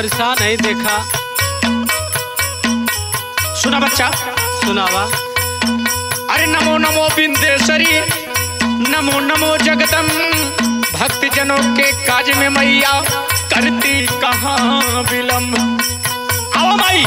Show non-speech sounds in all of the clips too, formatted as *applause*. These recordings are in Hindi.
परेशान नहीं देखा। सुना बच्चा? सुनावा। अरे नमो नमो बिंदेश्वरी, नमो नमो जगदम भक्त जनों के काज में मैया करती कहाँ विलंब? आओ भाई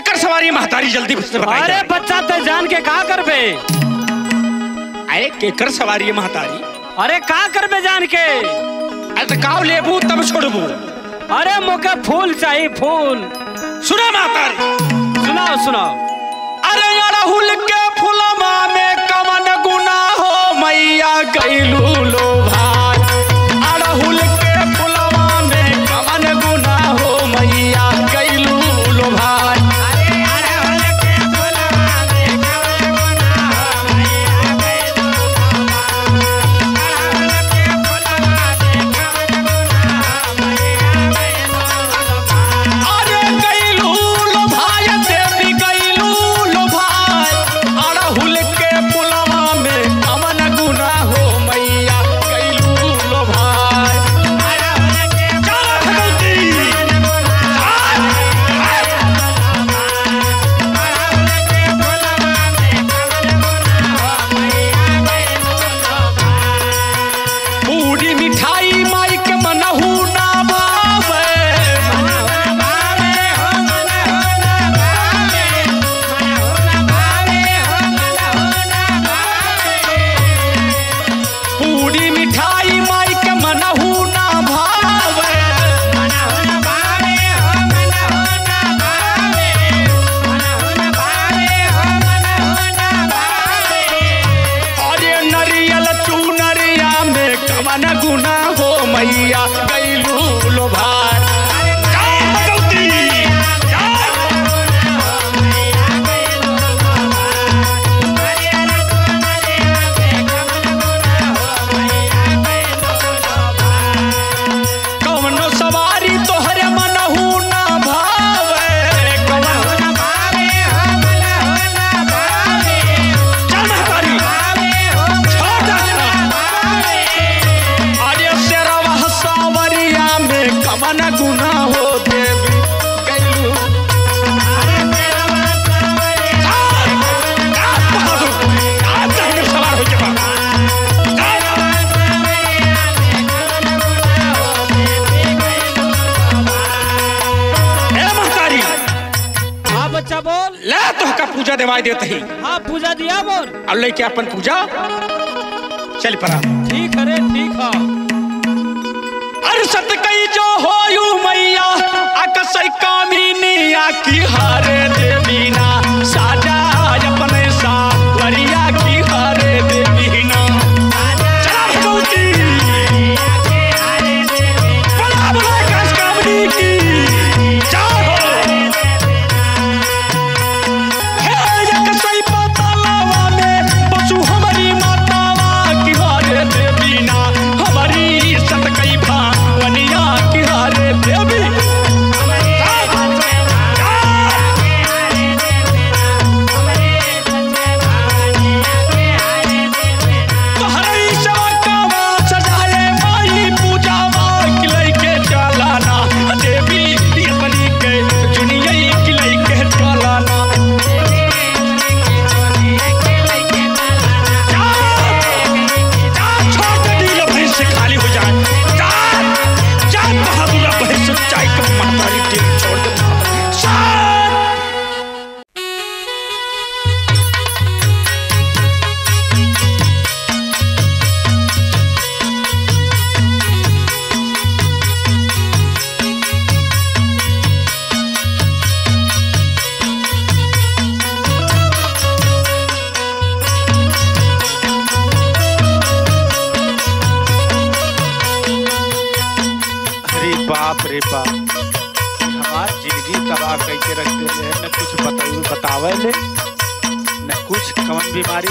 लेकर सवारी महतारी जल्दी अरे बच्चा ते जान के कहा कर बे? अरे केकर सवारी महतारी। अरे कहा कर बे जान के? अटकाव तो लेबू तब छोड़बू। अरे मुके फूल चाहिए फूल। सुना महतारी। सुनाओ सुनाओ। अरे अड़हुल के फुलमा में कमन गुना हो मैया गईलू लो भा देवाई देते ही। हाँ पूजा दिया मोर और लेके अपन पूजा? चल पड़ा ठीक है ठीक है। अरे सत कई जो होयू मैया अकसई कामिनी आकी हारे।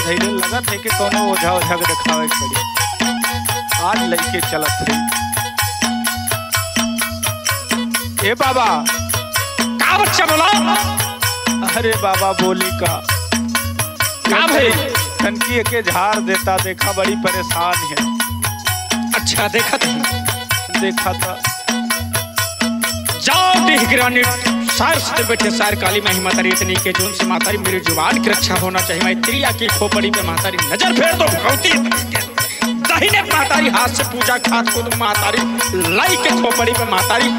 धैले लगत है कि कोनो ओझा ओझा के दिखावे पड़ी। आज लइके चलत रही ए बाबा का बच्चा बोला? अरे बाबा बोली का? का भाई? टंकी के झाड़ देता देखा बड़ी परेशान है। अच्छा देखा था। देखा था। जाओ गिराने सार से बैठे सार काली माही मातारी इतनी के जोन से मातारी मेरी ज़ुबान की रक्षा होना चाहिए। मैं त्रिया की खोपड़ी पे मातारी नज़र फेर दो भगवती दाहिने मातारी हाथ से पूजा खात को तो मातारी लाई के खोपड़ी पे मातारी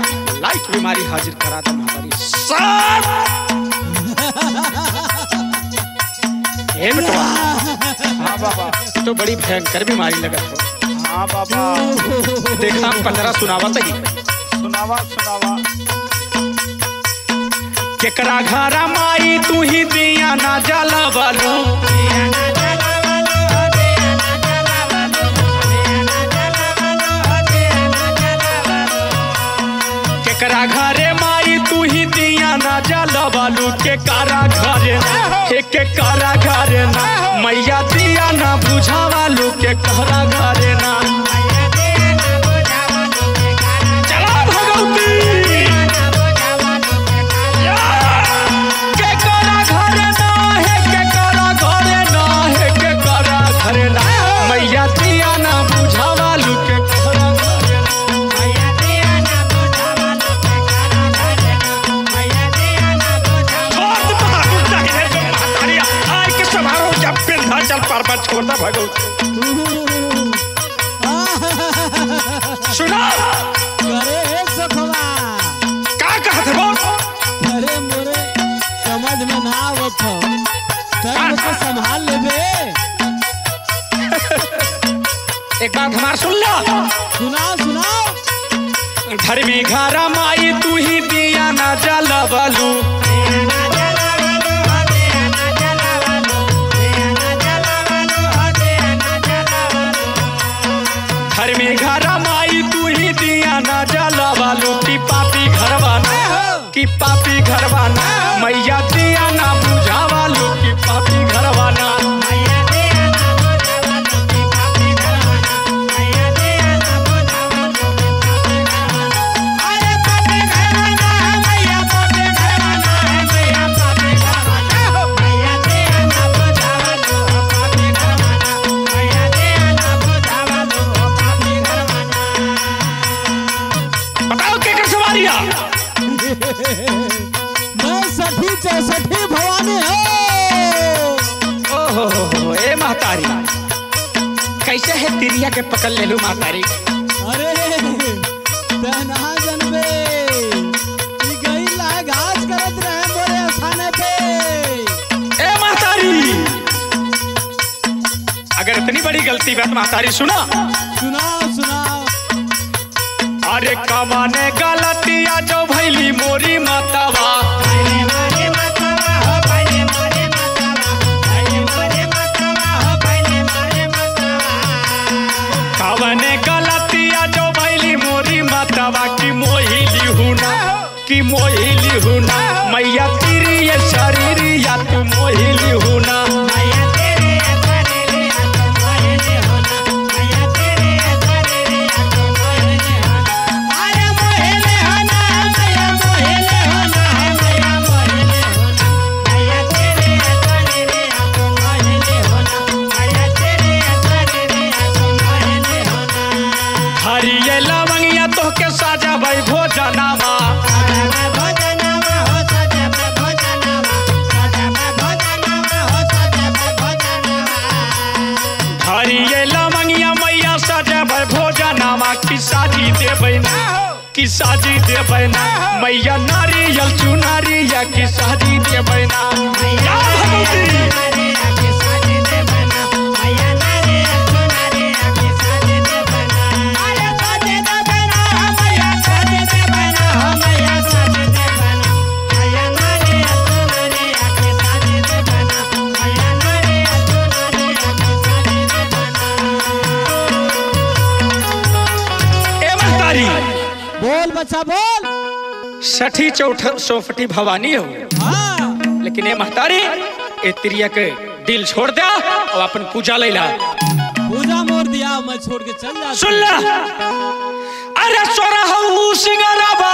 लाई की बीमारी हाजिर करा दो मातारी सार! *laughs* हे हाँ बाबा। तो बड़ी भयंकर बीमारी लगत हो हाँ बाबा। देखा पंद्रह सुनावत ही सुनावा सुनावा। केकरा घरा माई तू ही दिया ना जला बालू केकरा घरे माई तू ही दिया ना जला बालू के कारा घरे हे के कारा घरे ना, मैया दिया ना के कहरा घरे ना। Anna कन्हैया के पकड़ ले लू मातारी। अरे जनबे गई लागाज करत रहे बोले थाने पे। ए मातारी! अगर इतनी बड़ी गलती बात तो मातारी सुना। सुना सुना अरे कमाने गलतिया जो भैली मोरी मातावा की साजी दे बैना मैया नारियल चुनारिया की साजी दे ना। या सठी चौठ सोफटी भवानी हो। लेकिन ए महतारी ए तिरिया के दिल छोड़ दे और अपन पूजा ले ला। पूजा मोर दिया मैं छोड़ के चल जाता सुन ला। अरे सोरा हऊ सिंगराबा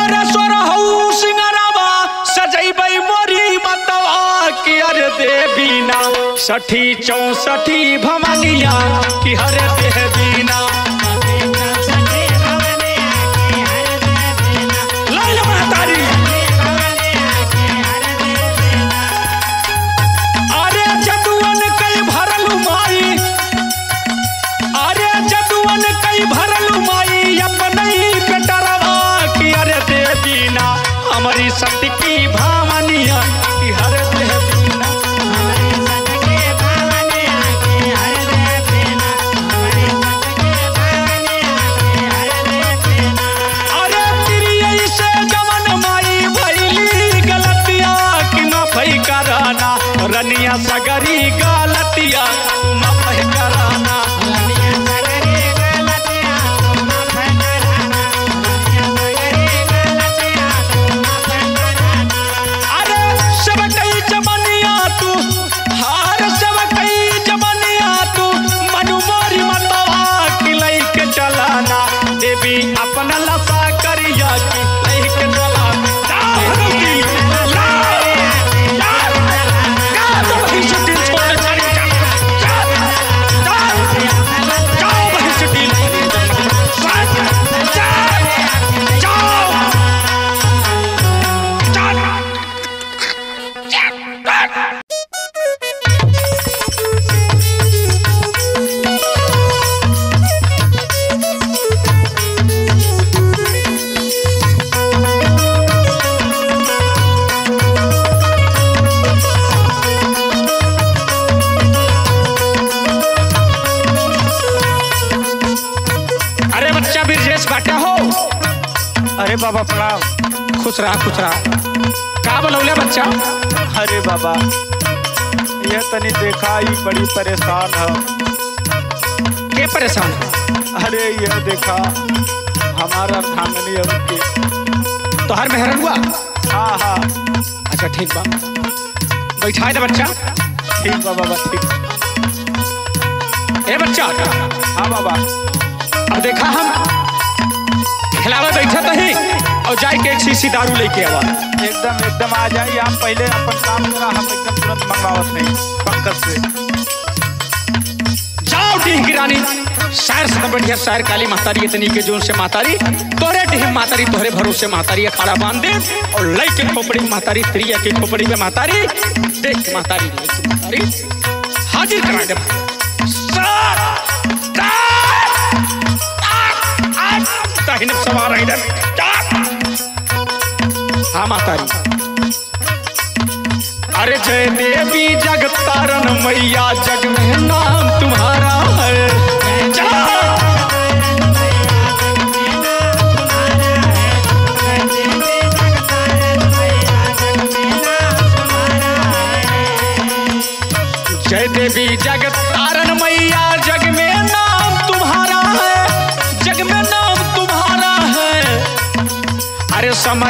अरे सोरा हऊ सिंगराबा सजैबै मोरी मतवा की अरे देवीना सठी चौसठी भवानिया की हरे देवीना लाल बाबा प्रणाम खुश रहा खुश रहा। का बोलौले बच्चा? अरे बाबा यह तनी देखा ही बड़ी परेशान है। के परेशान है? अरे यह देखा हमारा धांगनी है उनकी तोहर मेहरन हुआ? हाँ हाँ। अच्छा ठीक बा। बैठा दे बच्चा। ठीक बा बाबा ठीक। ए बच्चा। हाँ बाबा। अब देखा हम। खिलावे बैठे ही। और जाए के एक शीशी दारू लेके आवा एकदम एकदम आ जाइए आप पहले अपन काम करा हम एकदम तुरंत मंगवावत नहीं पंकज से। जाओ डीह की रानी। शायर से तो बढ़िया शायर काली मातारी इतनी के जोन से मातारी। तोरे डीह मातारी तोहरे भरोसे मातारी अखाड़ा बाँध। दे और लई के खोपड़ी में मातारी त्रिया के खोपड़ी में मातारी। देख के मातारी मातारी। हाजिर करा दे। सात, दाहिने सवार है चार। हाँ मातारी। अरे जय देवी जग तारण मैया जग में नाम तुम्हारा।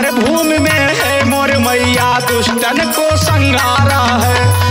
समर भूमि में है मोर मैया दुष्टन को संगारा है।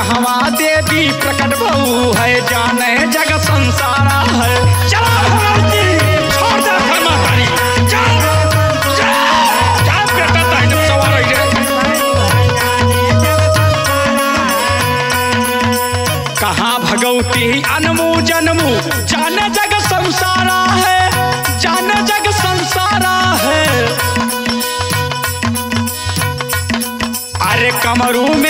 कहवा देवी प्रकट बहु है, जाने जग संसारा है। चला भगवती, अनमु जन्मु, जाने जग संसारा है, जाने जग संसारा है। अरे कमरू में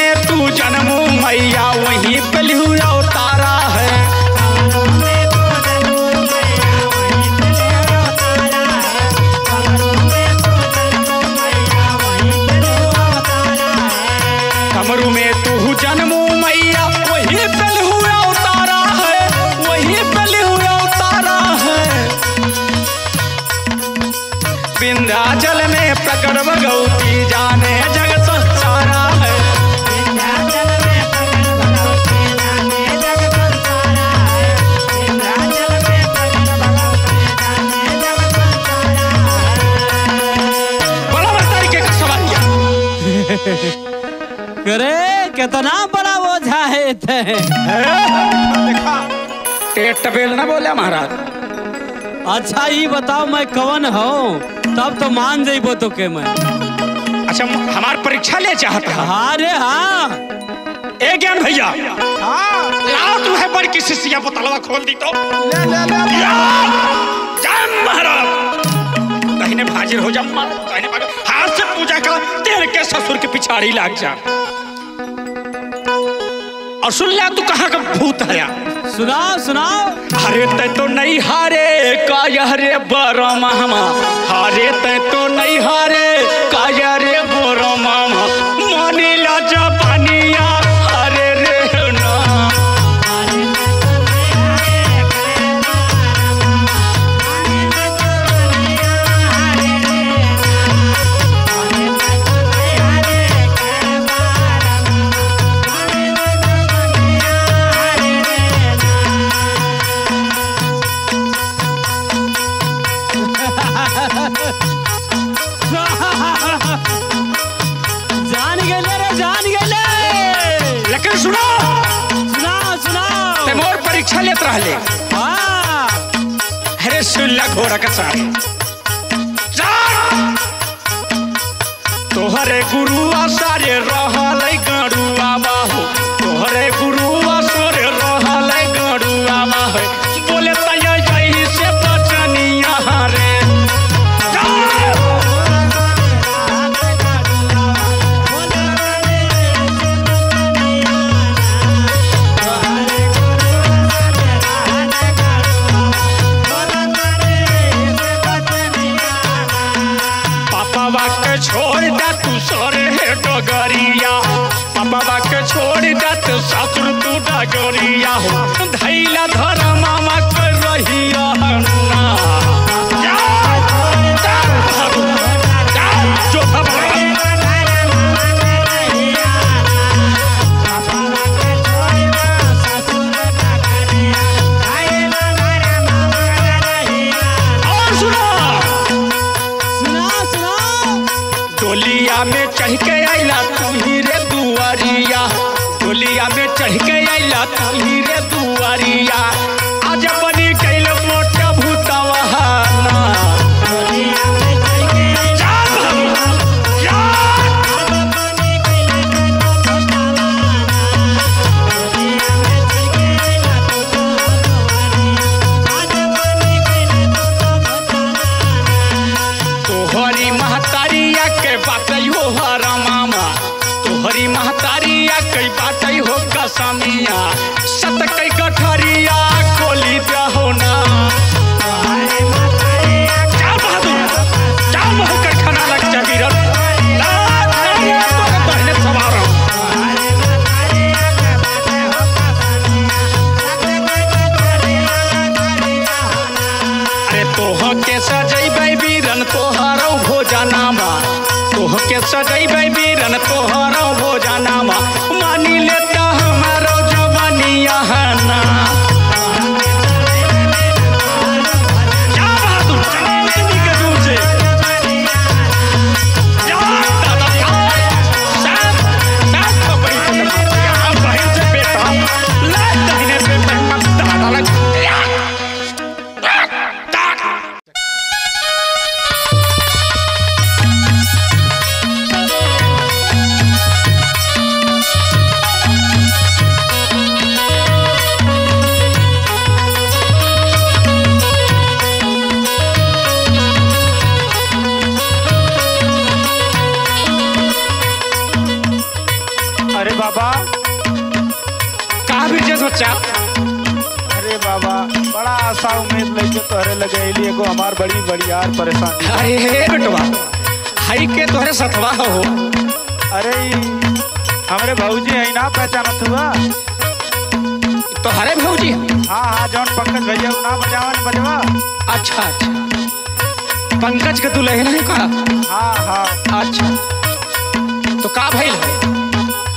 कितना बड़ा बोझा है। थे देखा टेट टपेल ना बोले महाराज। अच्छा ये बताओ मैं कवन हूँ? तब तो मान जेबो तो के मैं। अच्छा हमार परीक्षा ले चाहता है। हाँ रे हाँ। ए ज्ञान भैया लाओ तुम्हें बड़ की शिष्या बोतलवा खोल दी तो। या! जय महाराज। दाहिने हाजिर हो जा हाथ से पूजा कर तेरे के ससुर के पिछाड़ी लाग जा। और सुन लिया तू कहा का भूत है यार? सुनाओ सुनाओ। हरे ते तो नहीं हारे का रे बरो मामा। हारे ते तो नहीं हारे का रे बरो मामा। सुन छोड़ दा तू सरे हे डगरिया। पापा बाक छोड़ दा तू ससुर तू डगरिया। धैला धर मामा कर रहिया। बात हो हरा मामा। तोहरी महतारिया कई बात हो कसमिया। सत कई कठरिया खोली दहो ना। तोह के सजैबै हमार बड़ी बड़ियार परेशानी। *laughs* अरे हे बेटवा हई के तोहरे सतवा हो। अरे हमरे भौजी है ना पहचानत हुआ। तोहरे भौजी? हाँ हाँ जौन पंकज भैया ना बजावन बजवा। अच्छा अच्छा। पंकज के दुल्हन है का? हाँ हाँ। अच्छा। तो का भइल? है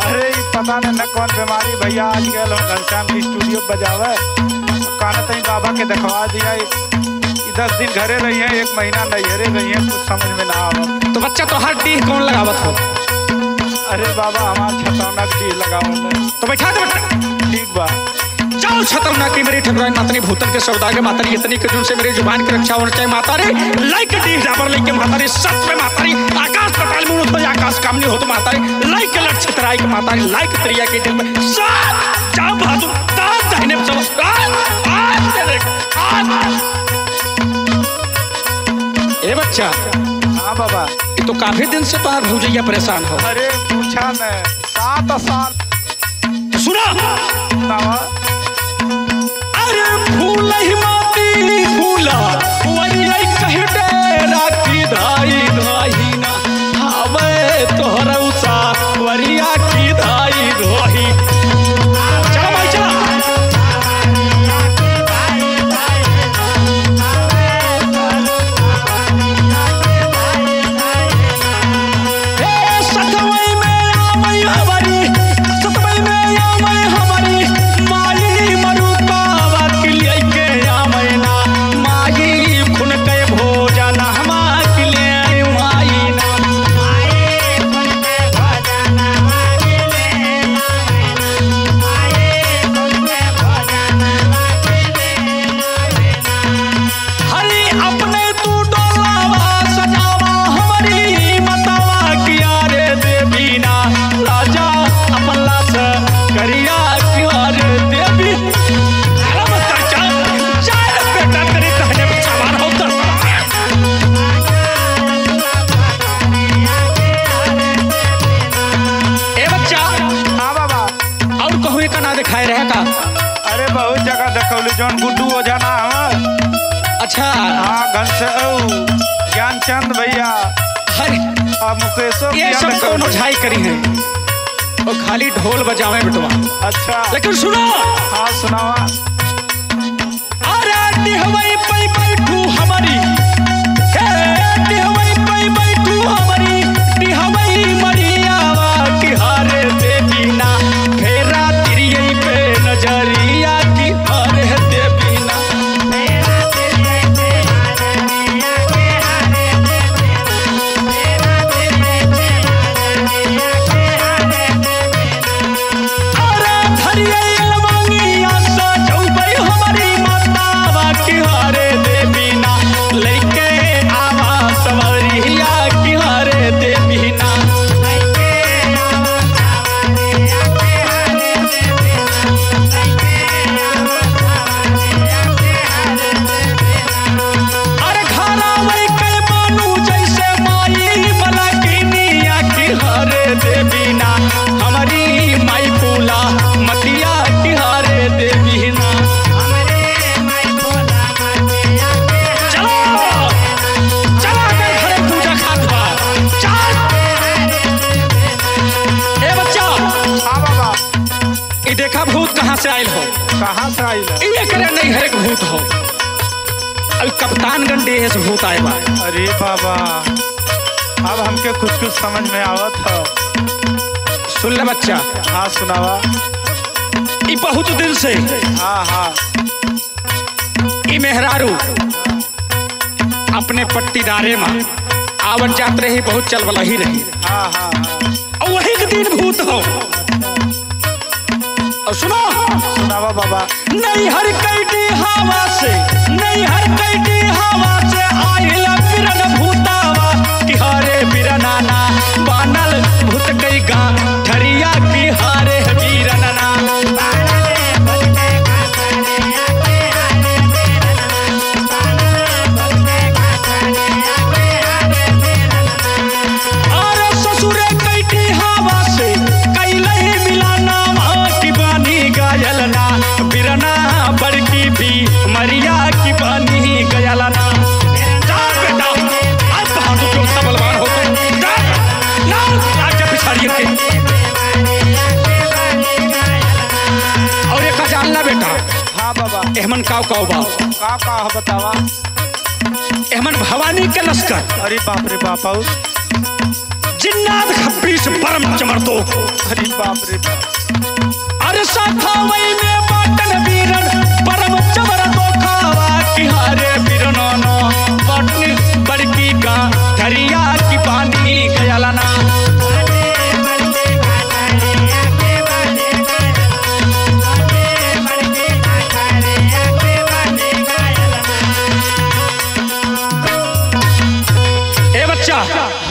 अरे पता नहीं न कौन बीमारी भैया आज गए घनश्याम की स्टूडियो बजावे। कहना तई बाबा के दिखवा दिया। दस दिन घरे रही है एक महीना नैहरे रही है कुछ समझ में ना आवत तो बच्चा तो हर डीह कौन लगावत हो? अरे बाबा हमार छतौना की लगावल है। तो बैठा दे बच्चा ठीक बा। जाओ की मेरी ठकुराई मातनी भूतन के सौदागे इतनी के जुन से मेरी ज़ुबान की रक्षा होना चाहिए माता रे। लाइक डीह डाबर लेके माता रे सत में माता रे। आकाश पताल में उठो आकाश कामनी हो तो माता रे। लाइक लट छतराई के माता रे लाइक त्रिया के दिल में जाओ बहादुर दाहिने सब आज आज आज बच्चा। हाँ बाबा। ये तो काफ़ी दिन से तोहार भौजैया परेशान हो। अरे पूछा मैं सात साल। सुना। जौन गुड्डू हो जाना हमार अच्छा। हाँ घनश्याम ज्ञानचंद भैया हरे और मुकेशो ये सब। कौन उझाई करी है? वो खाली ढोल बजावे बेटवा। अच्छा। लेकिन सुनो। हाँ सुनावा अरे पल पल बैठू हमारी। बाबा। अब हमके कुछ कुछ समझ में आवत है। सुन ले बच्चा। हाँ सुनावा। ई बहुत दिन से। हाँ हाँ। ई मेहरारू। अपने पट्टीदारे में आवन जात रही बहुत चल ही रही। हाँ हाँ हाँ। और वही के दिन भूत हो। और सुनो। सुनावा बाबा। नहीं हर कैटी हवा से, नहीं हर कैटी हवा से आइल बिरन भूतावा एहमन काव काव बा का का है बतावा? एहमन भवानी के लश्कर। अरे बाप रे बाप आओ जिन्नात खब्बीस परम चमरतो अरे बाप रे बाप। अरे साथा वही में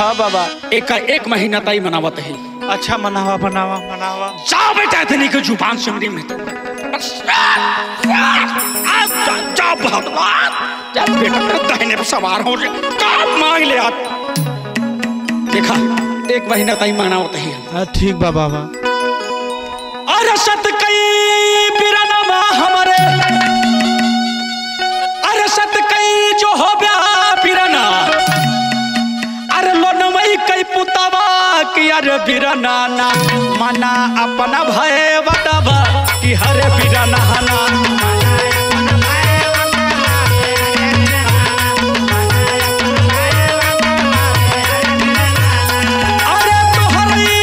हाँ बाबा। एक का एक महीना ताई मनावत है। अच्छा मनावा मनावा मनावा। जाओ बेटा इतनी के ज़ुबान सिमरी में तो। जा भगवान। जा बेटा तेरे दाहिने पे सवार हो जाए काम मांग ले आप देखा एक महीना ताई माना होता है। हाँ, ठीक बाबा अरे सत कई पुतवा कि अरे बिरना ना मना अपना भय बटवा कि हरे बिरना हना अरे तोहर ई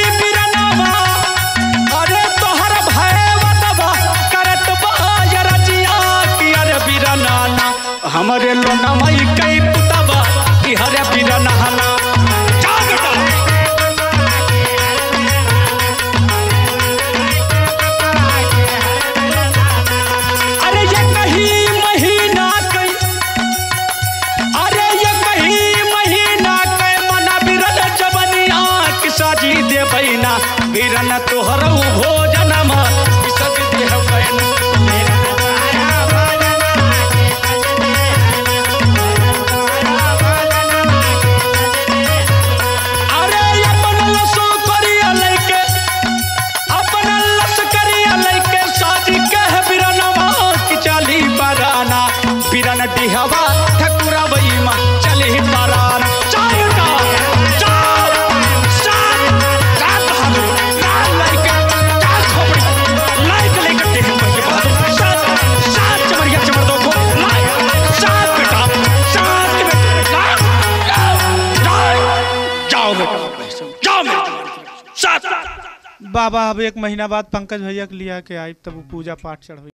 बिरन तोहर भोजन बाबा अब एक महीना बाद पंकज भैया के लिया के आई, तब पूजा पाठ चढ़